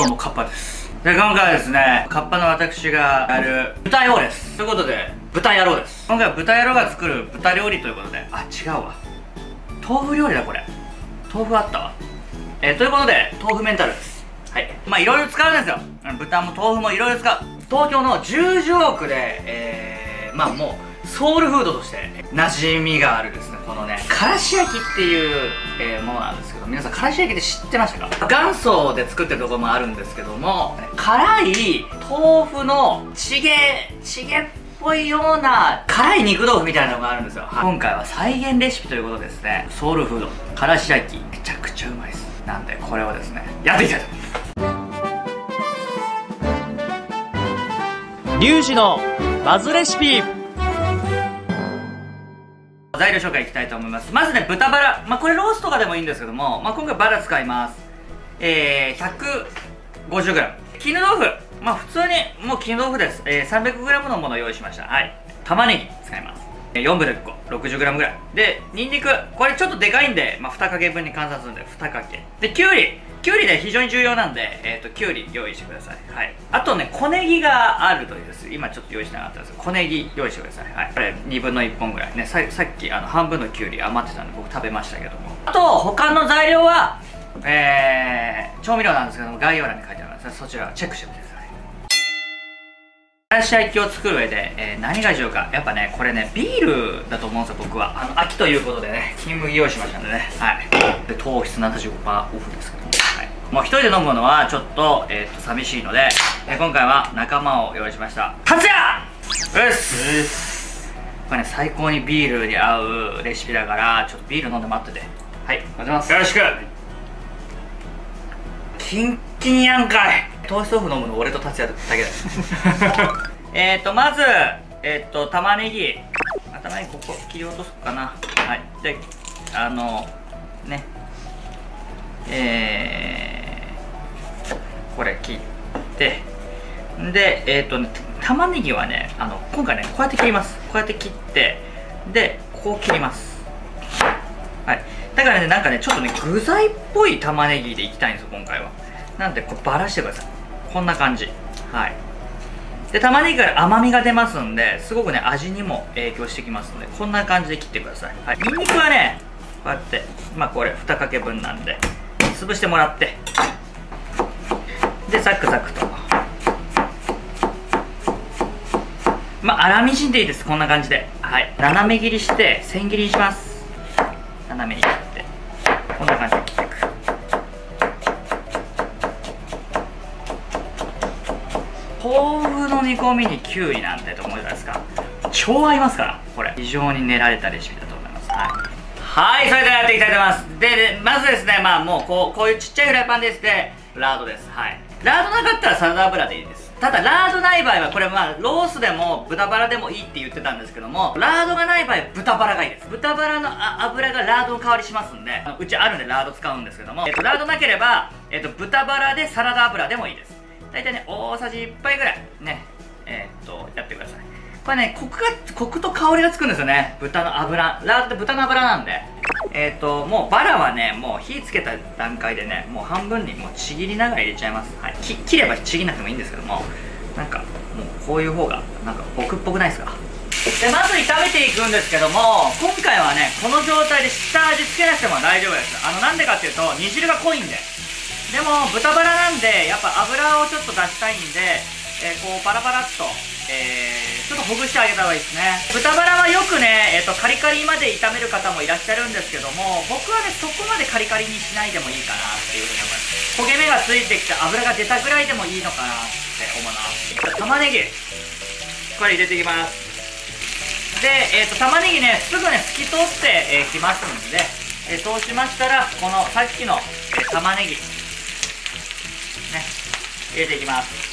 どうもカッパです。で今回はですねカッパの私がやる豚野郎です。ということで豚野郎です。今回は豚野郎が作る豚料理ということであ違うわ。豆腐料理だこれ。豆腐あったわ。えー、ということで豆腐メンタルです。はい。まあいろいろ使うんですよ。豚も豆腐もいろいろ使う。東京の十条区でえー、まあもうソウルフードとして馴染みがあるですねこのねからし焼きっていう、えー、ものなんです皆さんからし焼きって知ってましたか？元祖で作ってるところもあるんですけども辛い豆腐のチゲチゲっぽいような辛い肉豆腐みたいなのがあるんですよ、今回は再現レシピということですね。ソウルフードからし焼きめちゃくちゃうまいです。なんでこれをですねやっていきたいと。思いますリュウジのバズレシピ。材料紹介いきたいと思います。まずね豚バラ、まあ、これロースとかでもいいんですけども、まあ、今回バラ使います。えー、150g 絹豆腐。まあ普通にもう絹豆腐です、えー、300g のものを用意しました。はい。玉ねぎ使います。4分の1個。60g ぐらい。でニンニク。これちょっとでかいんで、まあ、2かけ分に換算するんで2かけ。できゅうり。きゅうりね非常に重要なんで、えーと、きゅうり用意してください。はい。あとね小ネギがあるといいです。今ちょっと用意してなかったんですけど小ネギ用意してください。はい。これ2分の1本ぐらいね。ささっきあの半分のきゅうり余ってたんで僕食べましたけども。あと他の材料はえー、調味料なんですけども概要欄に書いてあります。そちらチェックしてみてください。からし焼きを作る上で、えー、何が重要か。やっぱねこれねビールだと思うんですよ僕は。あの秋ということでね金麦用意しましたんでね。はい。で糖質75%オフですけど。も、う一人で飲むものはちょっと,、えー、と寂しいので、えー、今回は仲間を用意しました。達也！うっすこれね最高にビールに合うレシピだからちょっとビール飲んで待ってて。はいお願いします。よろしく。キンキンやんかい。糖質オフ飲むの俺と達也だけだ えっとまずえっ、ー、と玉ねぎ。玉ねぎここ切り落とすかな。はい。であのね。えてでえっ、ー、と、ね、玉ねぎはねあの今回ねこうやって切ります。こうやって切ってでこう切ります。はい。だからねなんかねちょっとね具材っぽい玉ねぎでいきたいんですよ今回は。なんでこうばらしてください。こんな感じ。はい。で玉ねぎから甘みが出ますんですごくね味にも影響してきますのでこんな感じで切ってください。はい。にんにくはねこうやってまあこれ2かけ分なんで潰してもらって。でザクザクと。まあ粗みじんでいいです。こんな感じで。はい。斜め切りして千切りにします。斜めに切って。こんな感じで切っていく。豆腐の煮込みにきゅうりなんてと思うじゃないですか。超合いますからこれ。非常に練られたレシピだと思います。はい、はい、それではやっていきたいと思います。でまずですねまあもうこうこういうちっちゃいフライパンですでラードです。はい。ラードなかったらサラダ油でいいです。ただラードない場合はこれまあロースでも豚バラでもいいって言ってたんですけどもラードがない場合豚バラがいいです。豚バラの油がラードの代わりしますんでうちあるんでラード使うんですけども、えっと、ラードなければ、えっと、豚バラでサラダ油でもいいです。大体ね大さじ1杯ぐらいねえー、っとやってください。これねコクがコクと香りがつくんですよね。豚の油。ラードって豚の油なんで。えー、ともうバラはねもう火つけた段階でねもう半分にもうちぎりながら入れちゃいます、はい、切ればちぎんなくてもいいんですけどもなんかもうこういう方がなんか僕っぽくないですか？でまず炒めていくんですけども今回はねこの状態で下味付けなくても大丈夫です。あのなんでかっていうと煮汁が濃いんで。でも豚バラなんでやっぱ油をちょっと出したいんで、えー、こうパラパラっと、えー、ちょっとほぐしてあげた方がいいですね。豚バラはよくね、えーと、カリカリまで炒める方もいらっしゃるんですけども僕はねそこまでカリカリにしないでもいいかなっていうふうに思います。焦げ目がついてきて油が出たぐらいでもいいのかなって思います。玉ねぎ。これ入れていきます。で、えーと、玉ねぎねすぐね透き通って、えー、ますんで、えー、そうしましたらこのさっきの、えー、玉ねぎ。ね入れていきます。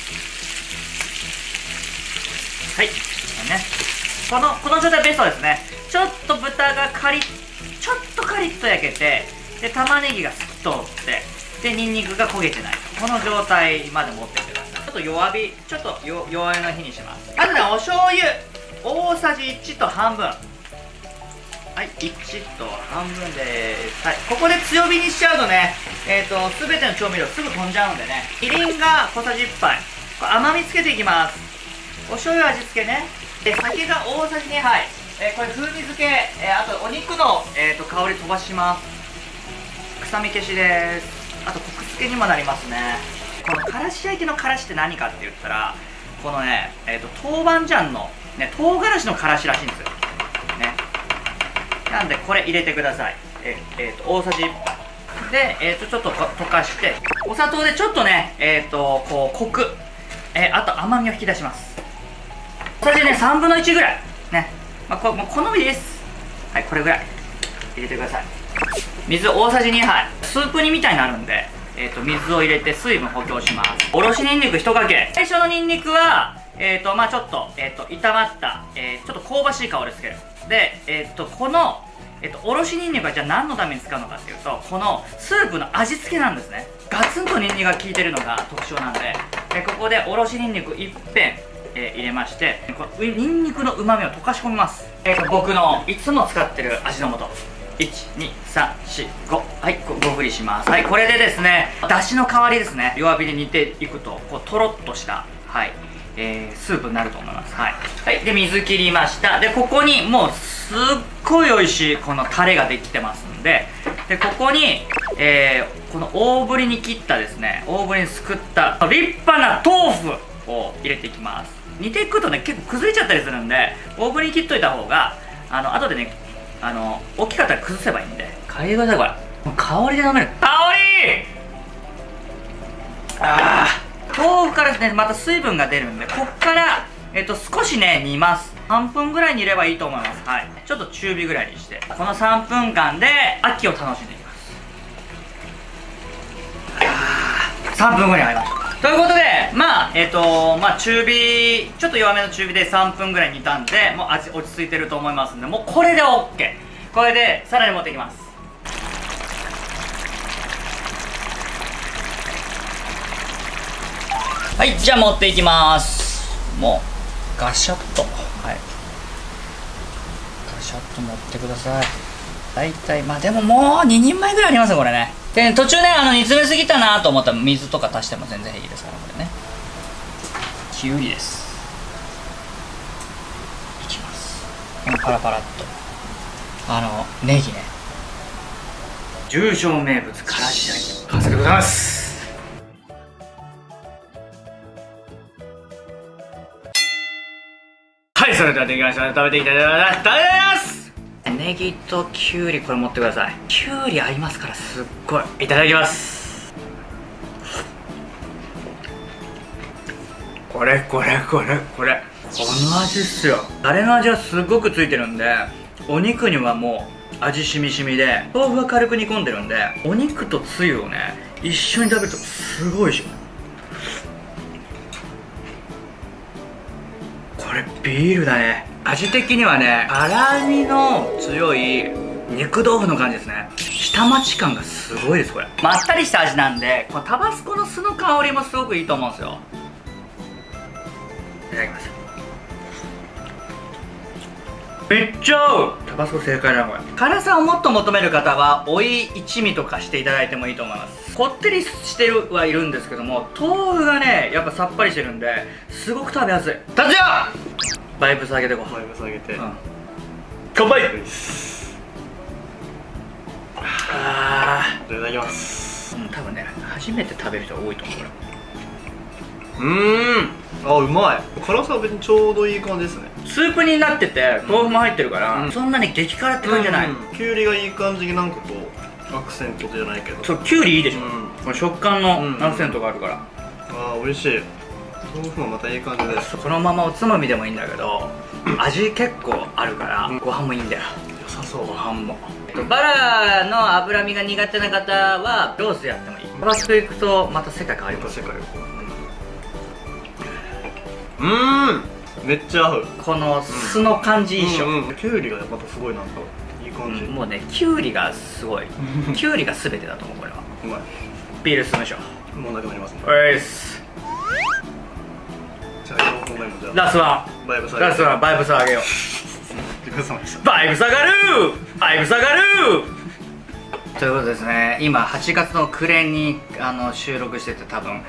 はい。ね。このこの状態ベストですね。ちょっと豚がカリッちょっとカリッと焼けてで玉ねぎが透き通ってでニンニクが焦げてないこの状態まで持ってってください。ちょっと弱火ちょっと弱火の火にします。あとねお醤油。大さじ1と半分。はい1と半分です。はいここで強火にしちゃうとねえっ、ー、と全ての調味料すぐ飛んじゃうんでね。みりんが小さじ1杯。甘みつけていきます。お醤油味付けね。で酒が大さじ2杯。えー、これ風味付け、えー、あとお肉の、えーと、香り飛ばします。臭み消しです。あとコク付けにもなりますね。このからし焼きのからしって何かって言ったらこのね、えーと、豆板醤の、ね、唐辛子のからしらしいんですよ。ね。なんでこれ入れてください。えー、えー、と大さじ1杯。で、えー、とちょっと溶かして。お砂糖でちょっとねえっ、ー、とこうコク、えー、あと甘みを引き出します大さじね3分の1ぐらい。ね。まあ、こもう好みです。はいこれぐらい。入れてください。水大さじ2杯。スープ煮みたいになるんで、えーと、水を入れて水分補強します。おろしにんにく1かけ。最初のにんにくはえーとまあちょっと,、えーと、炒まった、えー、ちょっと香ばしい香りつける。で、えーと、このえっと、おろしにんにくはじゃあ何のために使うのかっていうとこのスープの味付けなんですね。ガツンとにんにくが効いてるのが特徴なんで。でここでおろしにんにく一遍。えー、入れましてこのにんにくのうまみを溶かし込みます、えー、僕のいつも使ってる味の素。12345はい 5, 5振りします。はいこれでですねだしの代わりですね。弱火で煮ていくとこうとろっとしたはいえー、スープになると思います。はい、はい、で水切りました。でここにもうすっごい美味しいこのタレができてますんで。でここに、えー、この大ぶりに切ったですね大ぶりにすくった立派な豆腐を入れていきます煮ていくとね結構崩れちゃったりするんで大ぶりに切っといた方があの後でねあの大きかったら崩せばいいんで。嗅いでくださいこれ香りで飲める。香り！ああ豆腐からですねまた水分が出るんでこっからえっと少しね煮ます。3分ぐらい煮ればいいと思います。はい。ちょっと中火ぐらいにして。この3分間で秋を楽しんでいきます。あ3分後にありましたということでまあえっ、ー、とまあ中火ちょっと弱めの中火で3分ぐらい煮たんでもう味落ち着いてると思いますんでもうこれで OK これでさらに持っていきます。はいじゃあ持っていきます。もうガシャッと。はい。ガシャッと持ってください。大体まあでももう2人前ぐらいありますよこれね。で途中ねあの煮詰めすぎたなと思ったら水とか足しても全然いいですからこれね。きゅうりです。いきます。パラパラっと。あのネギね。十条名物からし焼き。完成でございます。はいそれではできました食べていただきました食べますネギときゅうりこれ持ってください。きゅうり合いますからすっごい。いただきます。これこれこれこれ。この味っすよ。タレの味はすっごくついてるんでお肉にはもう味しみしみで豆腐は軽く煮込んでるんでお肉とつゆをね一緒に食べるとすごいしこれビールだね。味的にはね辛みの強い肉豆腐の感じですね。下町感がすごいですこれ。まったりした味なんでこのタバスコの酢の香りもすごくいいと思うんですよ。いただきます。めっちゃ合う。タバスコ正解だなこれ。辛さをもっと求める方は追い一味とかしていただいてもいいと思います。こってりしてるはいるんですけども豆腐がねやっぱさっぱりしてるんですごく食べやすい。達也バイブス上げてこう。バイブス上げて、うん、乾杯！あいただきます。うん多分ね初めて食べる人多いと思ううん。あうまい。辛さは別にちょうどいい感じですね。スープになってて豆腐も入ってるから、うん、そんなに激辛って感じじゃない、うん、きゅうりがいい感じになんかこうアクセントじゃないけど。そうきゅうりいいでしょ、うん、この食感のアクセントがあるから、ああ美味しい豆腐もまたいい感じです。このままおつまみでもいいんだけど味結構あるから、ご飯もいいんだよ。良さそう。ご飯も。バラの脂身が苦手な方はロースやってもいい。バラスク行くとまた世界変わります。世界うん。めっちゃ合う。この酢の感じいいでしょ、きゅうりがまたすごいなんかいい感じ、うん、もうねきゅうりがすごい。きゅうりが全てだと思うこれは。うまい。ビール進めましょう。もうなくなりますね。おいっすラスワン。ラスワンバイブス上げよう。バイブ下がるバイブ下がるということですね。今8月の暮れにあの収録してて多分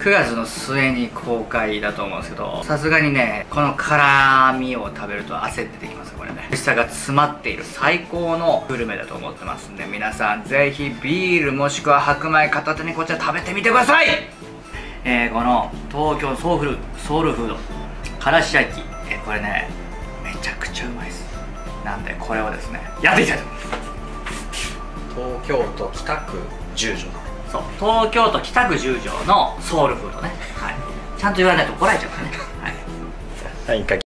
9月の末に公開だと思うんですけどさすがにねこの辛みを食べると汗出てきますこれね。美味しさが詰まっている。最高のグルメだと思ってますんで皆さんぜひビールもしくは白米片手にこちら食べてみてください。えー、この東京ソウルソウルフードからし焼き、えーこれねめちゃくちゃうまいです。なんでこれをですねやっていきたいと。思います東京都北区十条。そう。東京都北区十条のソウルフードね。はい。ちゃんと言わないと怒られちゃうからね。はい。はい